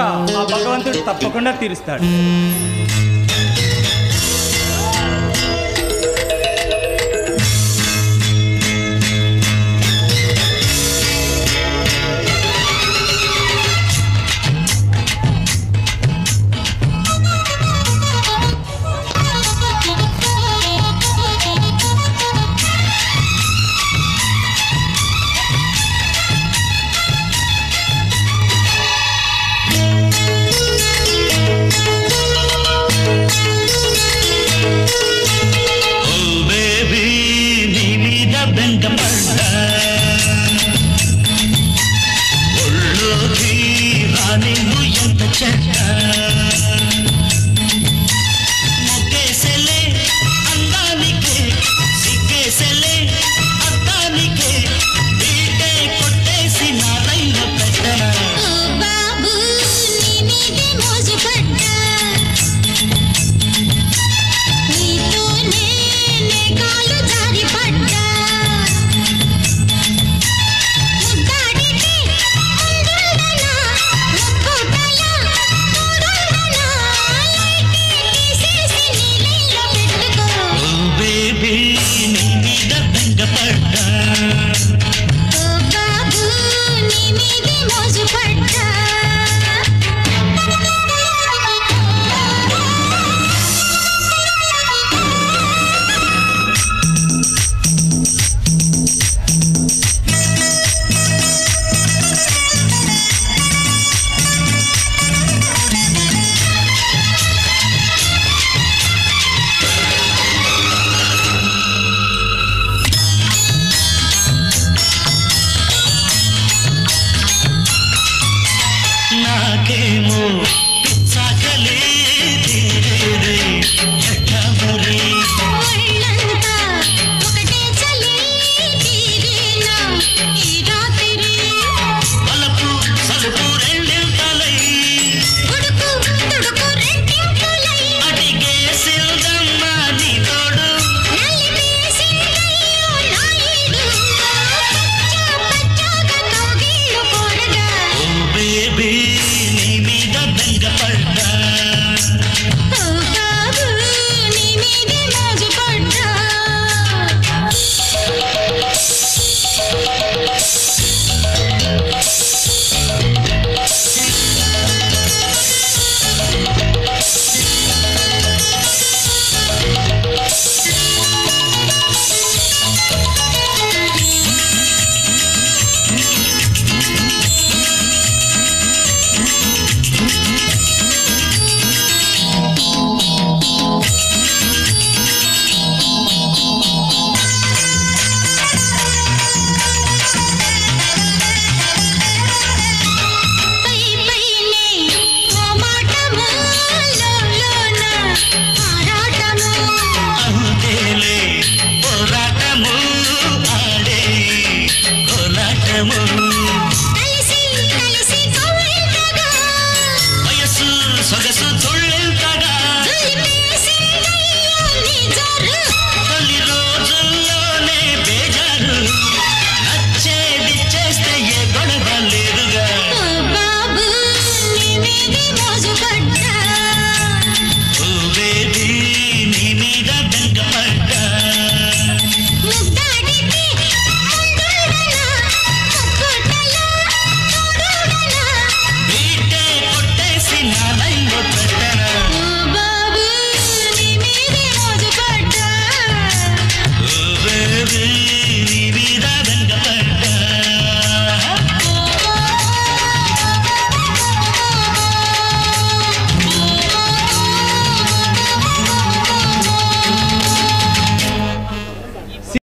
కోరిక ఆ భగవంతుడు తప్పకుండా తీరుస్తాడు. shakar పడ్డా ಪ್ರೇಮೋ భారము వయస్సు సొగసు తొళ్ళెంతగా. తొలి రోజుల్లోనే బేజారు. నచ్చేది చేస్తే ఏ గొడవ లేదుగా. నీ మీద బెంగపడ